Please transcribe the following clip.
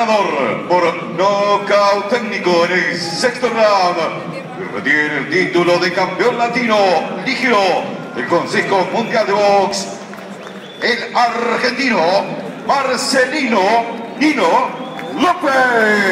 ganador por nocaut técnico en el sexto round. Retiene el título de campeón latino ligero del Consejo Mundial de Box. El argentino Marcelino Nino López.